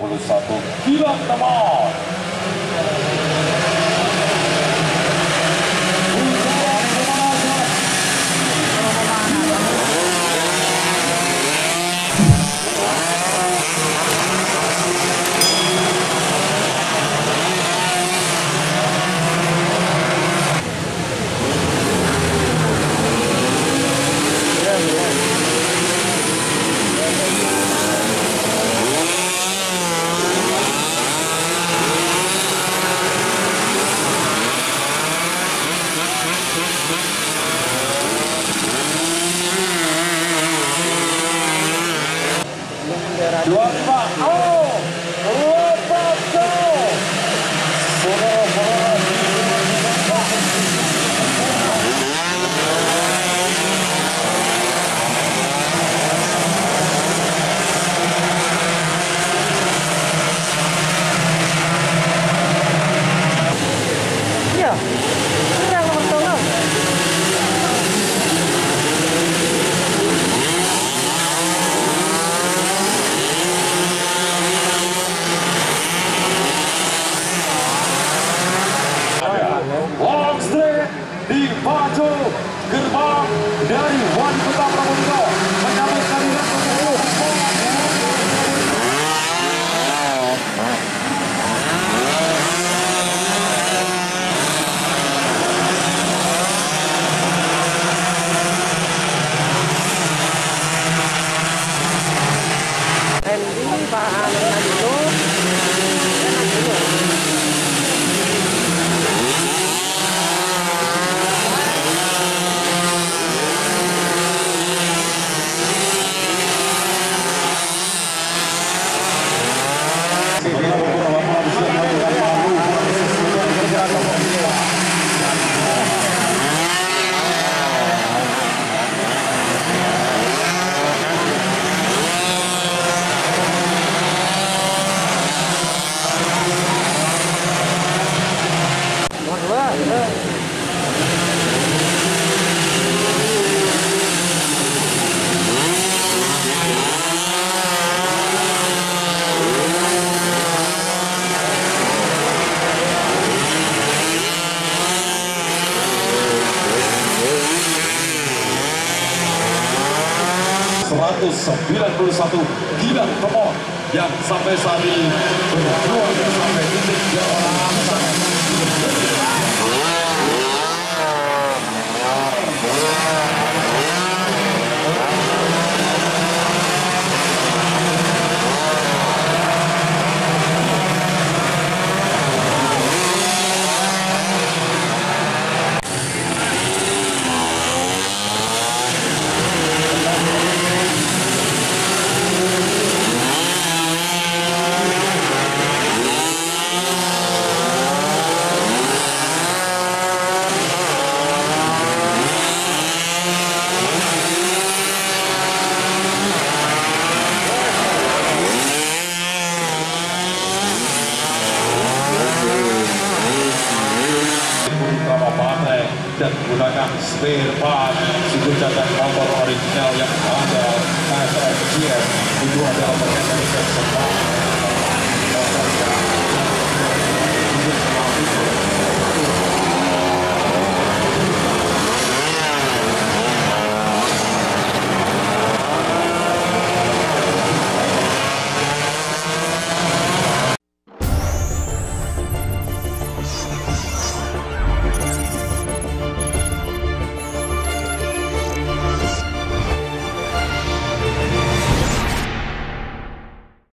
このスタート2番玉 One, five. Oh! em đi và lần này nó rất là nhiều Gilang Temor yang sampai saat ini berjuang sampai titik yang dan menggunakan spare part. Sumber catat kompor original yang ada. Nah, KSRGM itu adalah mekanisme semua motor